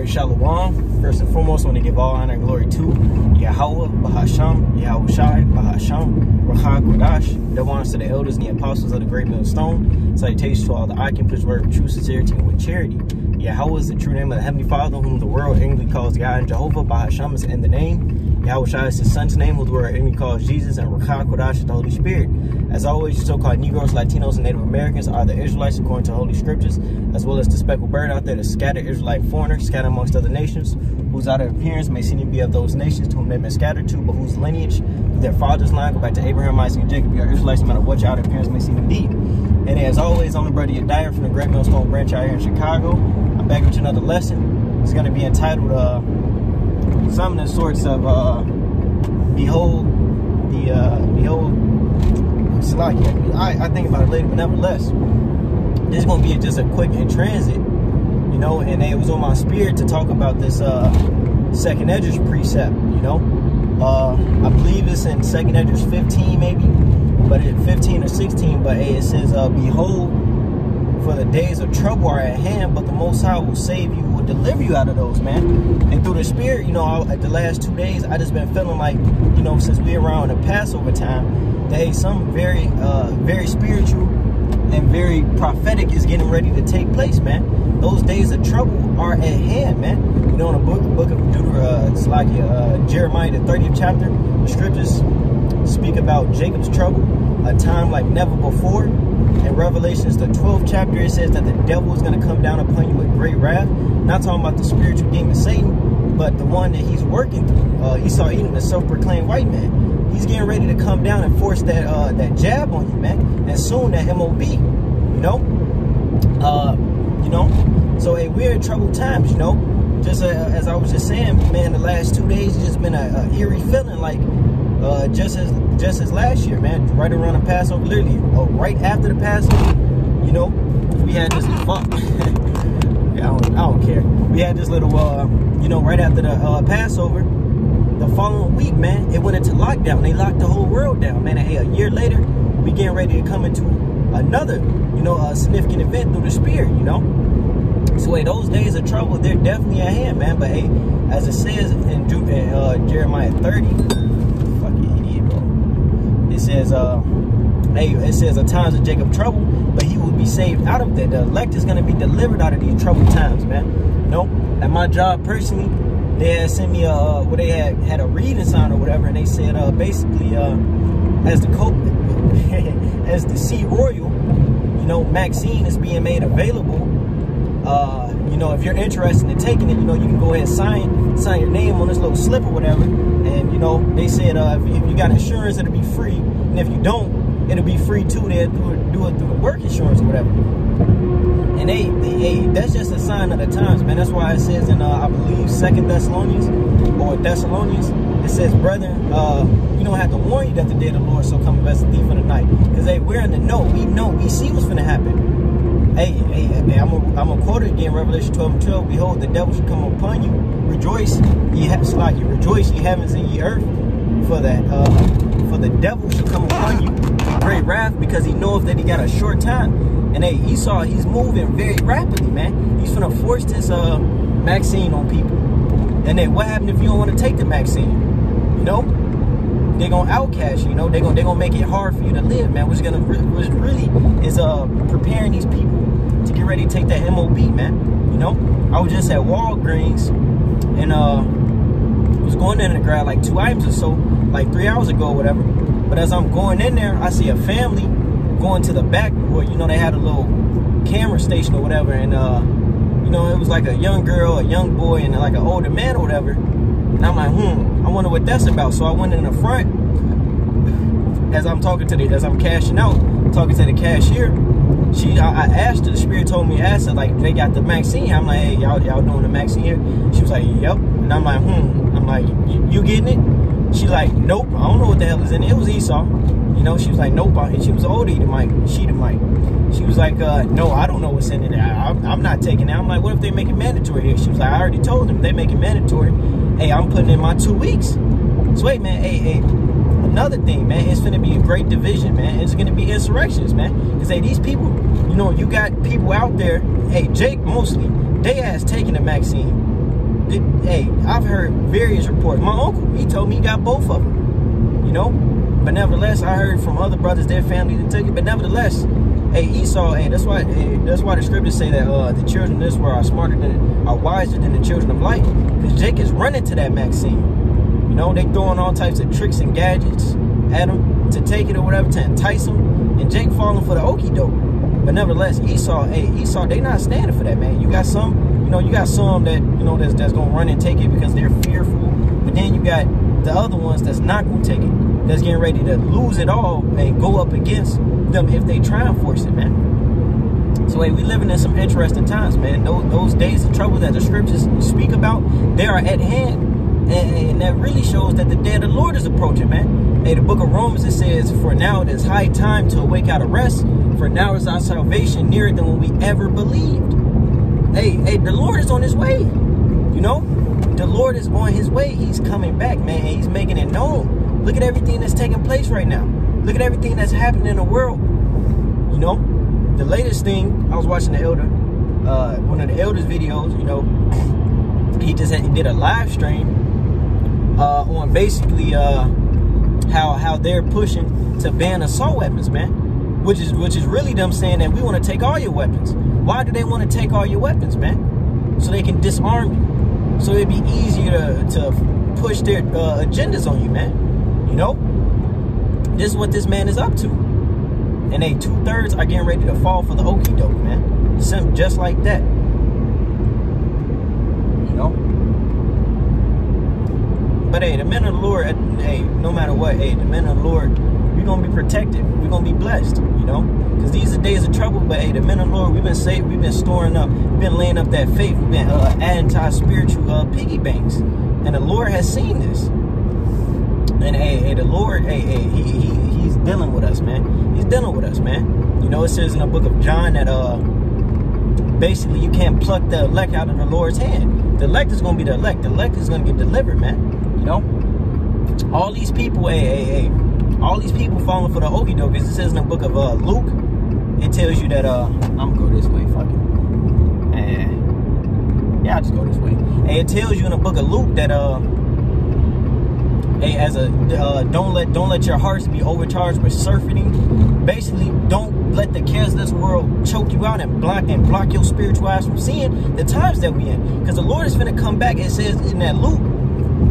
right, Shalom. First and foremost, I want to give all honor and glory to Yahweh, Bahasham, Yahweh Shai, Bahasham, Rahah Kodash, to the elders and the apostles of the great millstone. Salutations to all the occupants, word of true sincerity and with charity. Yahweh is the true name of the Heavenly Father, whom the world English calls God and Jehovah. Bahasham is in the name. Yahweh Shai is his son's name, who the world English calls Jesus, and Rahah Kodash is the Holy Spirit. As always, so-called Negroes, Latinos, and Native Americans are the Israelites according to Holy Scriptures, as well as the speckled bird out there, the scattered Israelite foreigner, scattered amongst other nations, whose outer appearance may seem to be of those nations to whom they've been scattered to, but whose lineage, their father's line, go back to Abraham, Isaac, and Jacob. Are Israelites no matter what your outer appearance may seem to be. And as always, I'm the brother Yadaiyah from the Great Millstone Branch out here in Chicago. I'm back with another lesson. It's going to be entitled uh, some of the sorts of uh, Behold, the uh, Behold, Slakia. I, I think about it later, but nevertheless, this is going to be just a quick in transit, you know, and it was on my spirit to talk about this uh, second Esdras precept, you know. Uh, I believe it's in second Esdras 15 maybe, but it 15 or 16, but hey, it says, uh, Behold, for the days of trouble are at hand, but the Most High will save you, will deliver you out of those, man. And through the Spirit, you know, I, the last two days, I just been feeling like, you know, since we're around the Passover time, that hey, some very, uh, very spiritual and very prophetic is getting ready to take place, man. Those days of trouble are at hand, man. You know, in the book, book of Deuteronomy, uh, it's like uh, Jeremiah, the 30th chapter, the scriptures speak about Jacob's trouble, a time like never before. In Revelations, the 12th chapter, it says that the devil is going to come down upon you with great wrath. Not talking about the spiritual demon Satan, but the one that he's working through. Uh, Esau Edom, the self-proclaimed white man. He's getting ready to come down and force that uh, that jab on you, man. And soon that MOB, you know? Uh, you know? So, hey, we're in troubled times, you know? Just uh, as I was just saying, man, the last two days just been a, a eerie feeling like uh, just as just as last year, man. Right around the Passover, literally, uh, right after the Passover, you know, we had this fuck. I don't, I don't care. We had this little, uh, you know, right after the uh, Passover, the following week, man, it went into lockdown. They locked the whole world down, man. And hey, a year later, we getting ready to come into another, you know, a significant event through the Spirit, you know. So, hey, those days of trouble, they're definitely at hand, man. But hey, as it says in, uh, Jeremiah 30 it says, uh, hey, it says a times of Jacob trouble, but he will be saved out of that. The elect is going to be delivered out of these troubled times, man. Know, at my job personally, they had sent me a, uh, where they had had a reading sign or whatever, and they said, uh, basically, uh, as the cope, as the Sea Royal, you know, Maxine is being made available. Uh, you know, if you're interested in taking it, you know, you can go ahead and sign sign your name on this little slip or whatever. And, you know, they said uh, if, if, you got insurance, it'll be free. And if you don't, it'll be free too. They'll do it, do it through the work insurance or whatever. And hey, that's just a sign of the times, man. That's why it says in, uh, I believe, Second Thessalonians or Thessalonians, it says, brethren, uh, we don't have to warn you that the day of the Lord shall come as a thief in the night. Because, hey, we're in the know. We know. We see what's going to happen. Hey, hey, hey, I'm gonna I'm quote it again, Revelation 12 and 12. Behold, the devil shall come upon you. Rejoice, ye have like you rejoice, ye heavens and ye earth, for that uh for the devil shall come upon you great wrath, because he knoweth that he got a short time. And hey, Esau, he's moving very rapidly, man. He's gonna force this uh vaccine on people. And then what happened if you don't want to take the vaccine? You know? They're gonna outcast you, you know, they're gonna they're gonna make it hard for you to live, man. Which gonna which really is uh preparing these people to get ready to take that MOB, man. You know, I was just at Walgreens and uh was going in to grab like two items or so, like three hours ago or whatever. But as I'm going in there, I see a family going to the back where you know they had a little camera station or whatever, and uh, you know it was like a young girl, a young boy, and like an older man or whatever. And I'm like, hmm, I wonder what that's about. So I went in the front as I'm talking to the, as I'm cashing out, talking to the cashier, she, I, asked her, the spirit told me, asked her, like, they got the Maxine. I'm like, hey, y'all, y'all doing the Maxine here? She was like, yep. And I'm like, hmm. Like, you getting it? She like, nope. I don't know what the hell is in it. It was Esau. You know, she was like, nope. And she was the mic. She mic. She was like, uh, no, I don't know what's in it. I, am not taking it. I'm like, what if they make it mandatory here? She was like, I already told them they make it mandatory. Hey, I'm putting in my two weeks. So wait, man. Hey, hey another thing, man. It's to be a great division, man. It's to be insurrections, man. Because, hey, these people, you know, you got people out there, hey, Jake mostly, they has taken the Maxine. Did, hey, I've heard various reports. My uncle, he told me he got both of them. You know, but nevertheless, I heard from other brothers, their family that took it. But nevertheless, hey, Esau, hey, that's why hey, that's why the scriptures say that uh, the children of this world are smarter than are wiser than the children of light. Because Jake is running to that Maxine. You know, they throwing all types of tricks and gadgets at him to take it or whatever to entice him, and Jake falling for the okey doke. But nevertheless, Esau, hey, Esau, they not standing for that, man. You got some, you know, you got some that you know that's that's gonna run and take it because they're fearful. But then you got the other ones that's not gonna take it, that's getting ready to lose it all and go up against them if they try and force it, man. So hey, we living in some interesting times, man. Those, those days of trouble that the scriptures speak about, they are at hand. And, and, that really shows that the day of the Lord is approaching, man. Hey, the book of Romans, it says, For now it is high time to awake out of rest, for now is our salvation nearer than when we ever believed. Hey, hey, the Lord is on his way. You know, the Lord is on his way. He's coming back, man. He's making it known. Look at everything that's taking place right now. Look at everything that's happening in the world. You know, the latest thing, I was watching the Elder, uh, one of the Elder's videos, you know, he just had, he did a live stream uh, on basically uh, how how they're pushing to ban assault weapons, man. Which is which is really them saying that we want to take all your weapons. Why do they want to take all your weapons, man? So they can disarm you. So it'd be easier to, to push their uh, agendas on you, man. You know? This is what this man is up to. And they two thirds are getting ready to fall for the okey doke, man. Simple, just like that. You know? But hey, the men of the Lord, hey, no matter what, hey, the men of the Lord, we're gonna be protected. We're gonna be blessed, you know? Because these are days of trouble, but hey, the men of the Lord, we've been saved, we've been storing up, we've been laying up that faith, we've been uh, adding to our spiritual uh, piggy banks. And the Lord has seen this. And hey, hey, the Lord, hey, hey, he, he he's dealing with us, man. He's dealing with us, man. You know, it says in the book of John that uh basically you can't pluck the elect out of the Lord's hand. The elect is gonna be the elect. The elect is gonna get delivered, man. You know? All these people, hey, hey, hey, all these people falling for the okey doke. It says in the book of uh Luke, it tells you that uh I'm gonna go this way, fuck it. Eh. Yeah, I'll just go this way. Hey, it tells you in the book of Luke that uh hey, as a uh, don't let don't let your hearts be overcharged with surfeiting. Basically, don't let the cares of this world choke you out and block and block your spiritual eyes from seeing the times that we in. Because the Lord is gonna come back. It says in that Luke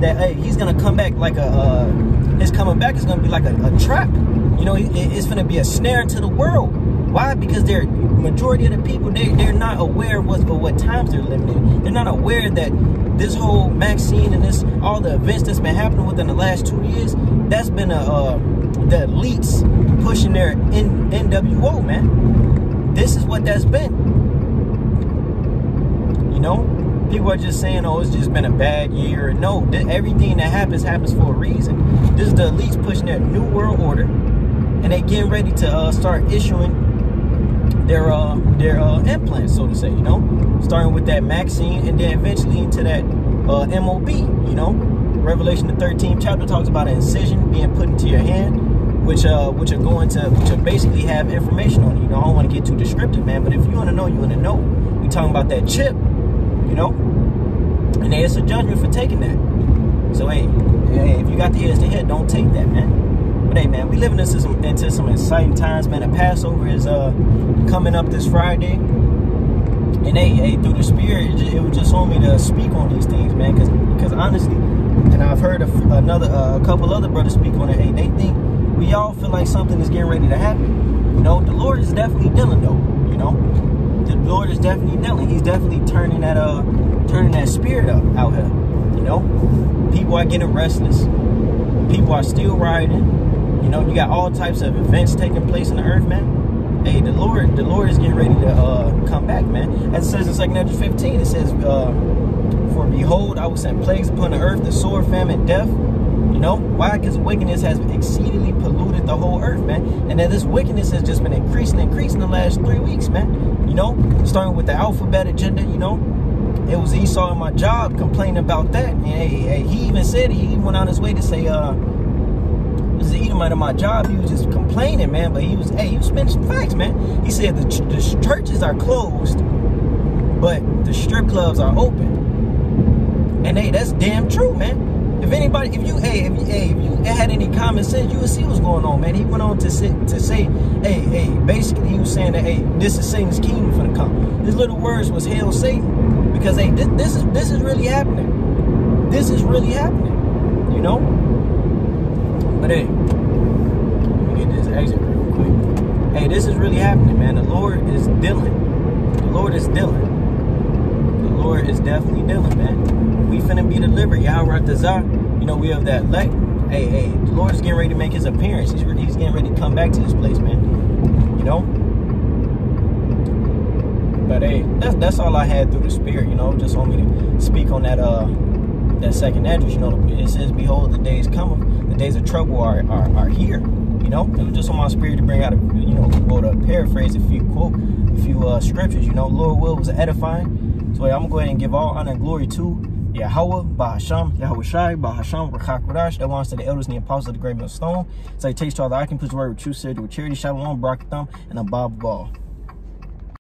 that hey, He's gonna come back like a uh, His coming back is gonna be like a, a trap. You know, it, it's gonna be a snare into the world. Why? Because they're majority of the people they they're not aware of what what times they're living in. They're not aware that this whole Maxine and this all the events that's been happening within the last two years, that's been a uh, the elites pushing their N NWO man. This is what that's been. You know, people are just saying, "Oh, it's just been a bad year." No, everything that happens happens for a reason. This is the elites pushing their new world order, and they getting ready to uh, start issuing their uh their uh implants, so to say, you know, starting with that Maxine and then eventually into that uh MOB, you know. Revelation the 13th chapter talks about an incision being put into your hand, which uh which are going to which are basically have information on. You know, I don't want to get too descriptive, man, but if you want to know, you want to know. We talking about that chip, you know, and there's a judgment for taking that. So hey, hey, if you got the ears to hear, don't take that, man. But hey, man, we living into some into some exciting times, man. The Passover is uh coming up this Friday, and hey, hey, through the Spirit, it, it was just on me to speak on these things, man. Because because honestly, and I've heard another uh, a couple other brothers speak on it. Hey, they think we all feel like something is getting ready to happen. You know, the Lord is definitely dealing though. You know, the Lord is definitely. He's definitely turning that uh turning that spirit up out here. You know, people are getting restless. People are still rioting you know, you got all types of events taking place in the earth, man. Hey, the Lord, the Lord is getting ready to uh, come back, man. As it says in Second Ezra 15, it says, uh, "For behold, I will send plagues upon the earth, the sword, famine, death." You know why? Because wickedness has exceedingly polluted the whole earth, man. And that this wickedness has just been increasing, increasing the last three weeks, man. You know, starting with the alphabet agenda. You know, it was Esau in my job complaining about that. And hey, hey, he even said he went on his way to say, uh was the Edomite of my job. He was just complaining, man. But he was, hey, he was spending some facts, man. He said the, ch the churches are closed, but the strip clubs are open. And hey, that's damn true, man. If anybody, if you, hey, if, you, hey, if you had any common sense, you would see what's going on, man. He went on to say, to say, hey, hey, basically he was saying that, hey, this is Satan's kingdom for the come. His little words was hell Satan, because hey, this, this is this is really happening. This is really happening, you know. But hey, let me get this exit real quick. Hey, this is really happening, man. The Lord is dealing. The Lord is dealing. The Lord is definitely dealing, man. We finna be delivered. Yahweh Tazar. You know, we have that elect. Hey, hey, the Lord is getting ready to make his appearance. He's, he's getting ready to come back to this place, man. You know? But hey, that's that's all I had through the spirit, you know, just want me to speak on that uh that second Esdras, you know, it says, Behold, the days come, the days of trouble are are, are here. You know, it was just on my spirit to bring out a you know, quote a paraphrase a few quote a few uh scriptures, you know, Lord will was edifying so I'm gonna go ahead and give all honor and glory to Yahweh, Bahasham, Yahweh Shai, Bahasham, Rakak Radash, that belongs to the elders and the apostles of the great millstone. So I taste all the I can put the word with true sincerity, with charity, shalom, thumb, and a bob ball.